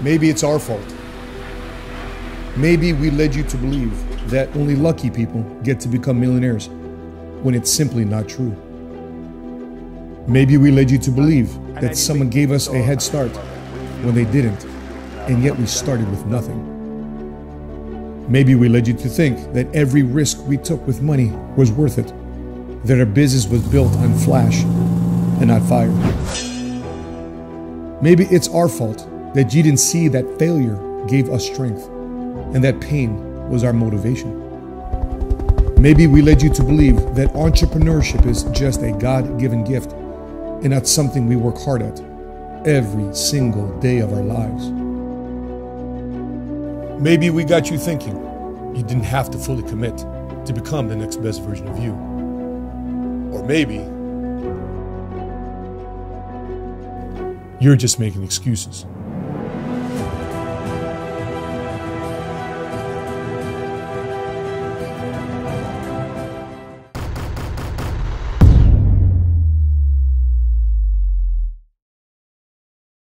Maybe it's our fault. Maybe we led you to believe that only lucky people get to become millionaires when it's simply not true. Maybe we led you to believe that someone gave us a head start when they didn't, and yet we started with nothing. Maybe we led you to think that every risk we took with money was worth it, that our business was built on flash and not fire. Maybe it's our fault that you didn't see that failure gave us strength and that pain was our motivation. Maybe we led you to believe that entrepreneurship is just a God given gift and not something we work hard at every single day of our lives. Maybe we got you thinking you didn't have to fully commit to become the next best version of you. Or maybe you're just making excuses.